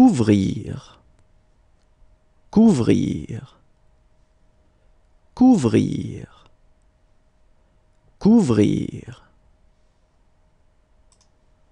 couvrir, couvrir, couvrir, couvrir.